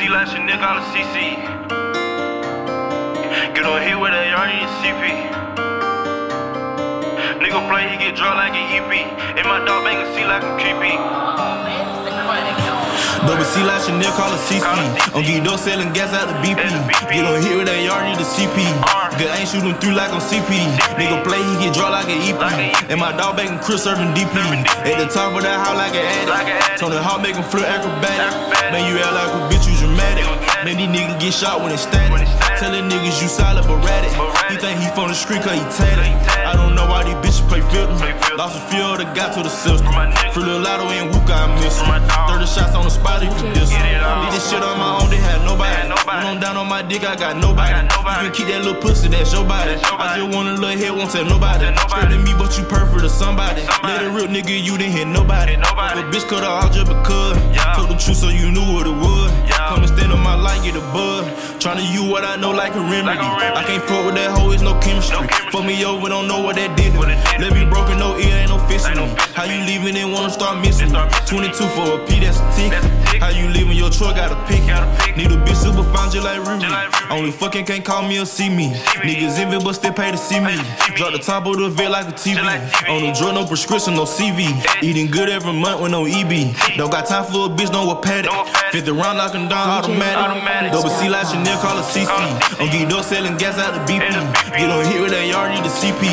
like Chanel, call a CC. Get on hit with a yard and CP. Nigga play, he get drunk like an EP. And my dog bang see like I'm creepy. Double C like Chanel, call a CC. On Guido selling gas out the BP. Get on hit with that yard, need a CP. Good ain't shooting through like on CP. Nigga play, he get draw like an EP. And my dog back and Chris serving DP. At the top of that house like an addict. Tony Hawk make him flip acrobatic. Man, you act like a bitch, you dramatic. Man, these niggas get shot when they static. Tellin' niggas you solid but ratted. He think he from the street cause he tatted. I don't know why these bitches play filter. Lost a few other got to the system. Free Lil Lotto and Wuka, I miss him. 30 shots on the spot if you diss him. Did this shit on my own, they had nobody. When I'm down on my dick, I got nobody. You can keep that little pussy, that's your body. I just want a little head, won't tell nobody. Straight to me, but you perfect to somebody. Let a real nigga, you didn't hit nobody. A bitch cut her out just because. Told the truth so you knew what it was. What I know like a remedy. I can't fuck with that hoe, it's no chemistry. Fuck me over, don't know what that did me. Let me broken, no ear, ain't no fixing me. How you leaving and wanna start missing me? 22 for a P, that's a ticket. How you leaving your truck, gotta pick it. Need a bitch super fine just like Riri. Only fucking can't call me or see me. Niggas envy but still pay to see me. Drop the top of the vet like a TV. On the drug, no prescription, no CV. Eating good every month with no EB. Don't got time for a bitch, no a paddock. 50 round knocking down automatic. Double C like Chanel, call a CC. On Guido selling gas out the BP. Get on hit with that yard, need a CP.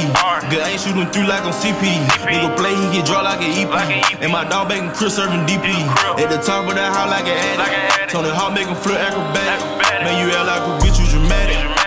Good ain't shooting through like on CP. Nigga play, he get draw like an EP. And my dog back Chris serving DP. At the top of that house like an addict. Tony Hawk make him flip acrobatic. Man, you act like a bitch, you dramatic.